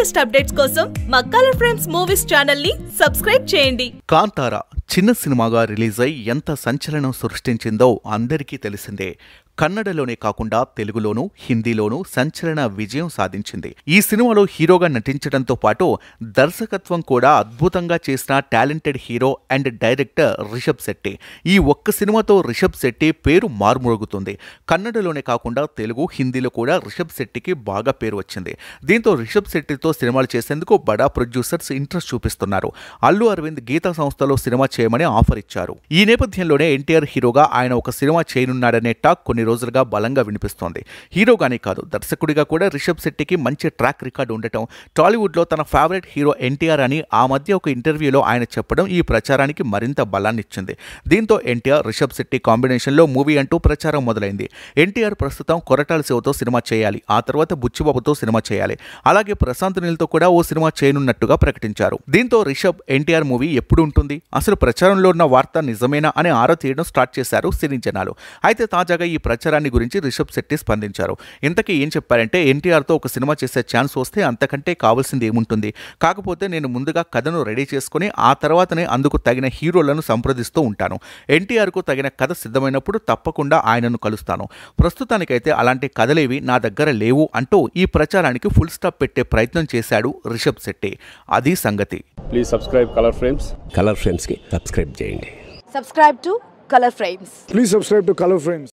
Latest updates కోసం మా colour friends movies ఛానల్ని సబ్స్క్రైబ్ చేయండి. కాంతారా చిన్న సినిమాగా రిలీజ్ అయి ఎంత సంచలనం సృష్టించిందో అందరికీ తెలిసిందే. కన్నడలోనే కాకుండా తెలుగులోనూ హిందీలోనూ సంచలన విజయం సాధించింది. ఈ సినిమాలో హీరోగా నటించడంతో పాటు దర్శకత్వం కూడా అద్భుతంగా చేసిన talented hero and director Rishab Shetty. ఈ ఒక్క సినిమాతో రిషబ్ శెట్టి పేరు మారుమోగుతుంది కన్నడలోనే కాకుండా తెలుగు హిందీలో కూడా రిషబ్ శెట్టికి బాగా పేరు వచ్చింది. దీంతో రిషబ్ శెట్టితో సినిమాలు చేసేందుకు బడా ప్రొడ్యూసర్స్ ఇంట్రెస్ట్ చూపిస్తున్నారు. అల్లు అరవింద్ గీతా సంస్థలో సినిమా చేయమని ఆఫర్ ఇచ్చారు. ఈ నేపథ్యంలోనే ఎన్టీఆర్ హీరోగా ఆయన ఒక సినిమా చేయనున్నాడనే టాక్ కొన్ని రోజులుగా బలంగా వినిపిస్తోంది. హీరోగానే కాదు దర్శకుడిగా కూడా రిషబ్ శెట్టికి మంచి ట్రాక్ రికార్డు ఉండటం టాలీవుడ్లో తన ఫేవరెట్ హీరో ఎన్టీఆర్ అని ఆ మధ్య ఒక ఇంటర్వ్యూలో ఆయన చెప్పడం ఈ ప్రచారానికి మరింత బలాన్ని ఇచ్చింది దీంతో ఎన్టీఆర్ రిషబ్ శెట్టి కాంబినేషన్లో మూవీ అంటూ ప్రచారం మొదలైంది. ఎన్టీఆర్ ప్రస్తుతం కొరటాల శివతో సినిమా చేయాలి ఆ తర్వాత బుచ్చిబాబుతో సినిమా చేయాలి. అలాగే ప్రశాంత్ నీల్తో కూడా ఓ సినిమా చేయనున్నట్టుగా ప్రకటించారు. దీంతో రిషబ్ ఎన్టీఆర్ మూవీ ఎప్పుడు ఉంటుంది? అసలు ప్రచారంలో ఉన్న వార్త నిజమేనా? అని ఆరా తీయడం స్టార్ట్ చేశారు సినీ జనాలు. అయితే తాజాగా ఈ ప్రచారాన్ని గురించి రిషబ్ శెట్టి స్పందించారు. ఇంతకీ ఏం చెప్పారంటే ఎన్టీఆర్తో ఒక సినిమా చేసే ఛాన్స్ వస్తే అంతకంటే కావాల్సింది ఏముంటుంది? కాకపోతే నేను ముందుగా కథను రెడీ చేసుకుని ఆ తర్వాతనే అందుకు తగిన హీరోలను సంప్రదిస్తూ ఉంటాను. ఎన్టీఆర్కు తగిన కథ సిద్ధమైనప్పుడు తప్పకుండా ఆయనను కలుస్తాను. ప్రస్తుతానికైతే అలాంటి కథలేవి నా దగ్గర లేవు అంటూ ఈ ప్రచారానికి ఫుల్ స్టాప్ పెట్టే ప్రయత్నం చేశాడు రిషబ్ శెట్టి. అది సంగతి. Please subscribe colour frames colour ఫ్రేమ్స్కి subscribe చేయండి. Subscribe to color frames. Please subscribe to Color Frames.